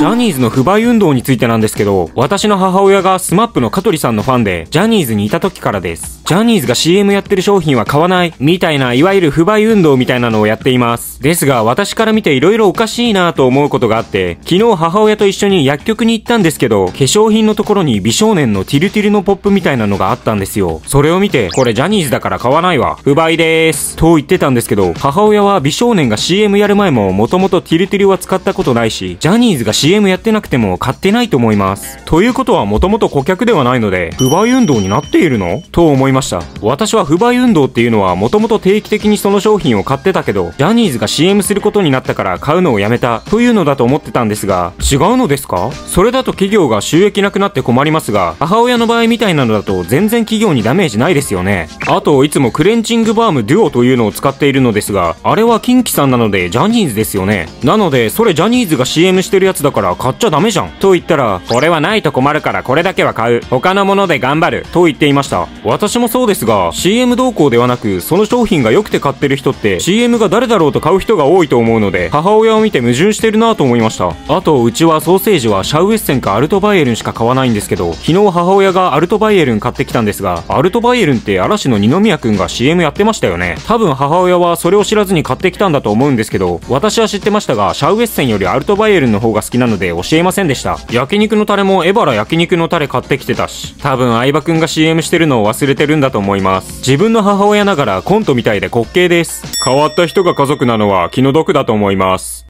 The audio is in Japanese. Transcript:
ジャニーズの不買運動についてなんですけど、私の母親が SMAP の香取さんのファンで、ジャニーズにいた時からです。ジャニーズが CM やってる商品は買わない、みたいな、いわゆる不買運動みたいなのをやっています。ですが、私から見て色々おかしいなぁと思うことがあって、昨日母親と一緒に薬局に行ったんですけど、化粧品のところに美少年の TIRTIR のポップみたいなのがあったんですよ。それを見て、これジャニーズだから買わないわ。不買でーす。と言ってたんですけど、母親は美少年が CM やる前ももともと TIRTIR は使ったことないし、ジャニーズが CM やってなくても買ってないと思います。ということはもともと顧客ではないので、不買運動になっているの？と思いました。私は不買運動っていうのはもともと定期的にその商品を買ってたけど、ジャニーズが CM することになったから買うのをやめたというのだと思ってたんですが、違うのですか？それだと企業が収益なくなって困りますが、母親の場合みたいなのだと全然企業にダメージないですよね。あと、いつもクレンジングバームデュオというのを使っているのですが、あれはキンキさんなのでジャニーズですよね。なので、それジャニーズが CM してるやつだからから買っちゃダメじゃん。と言ったら、これはないと困るからこれだけは買う。他のもので頑張る。と言っていました。私もそうですが、CM 動向ではなく、その商品が良くて買ってる人って、CM が誰だろうと買う人が多いと思うので、母親を見て矛盾してるなと思いました。あと、うちはソーセージはシャウエッセンかアルトバイエルンしか買わないんですけど、昨日母親がアルトバイエルン買ってきたんですが、アルトバイエルンって嵐の二宮くんが CM やってましたよね。多分母親はそれを知らずに買ってきたんだと思うんですけど、私は知ってましたが、シャウエッセンよりアルトバイエルンの方が好きなので教えませんでした。焼肉のタレもエバラ焼肉のタレ買ってきてたし、多分相葉くんが CM してるのを忘れてるんだと思います。自分の母親ながらコントみたいで滑稽です。変わった人が家族なのは気の毒だと思います。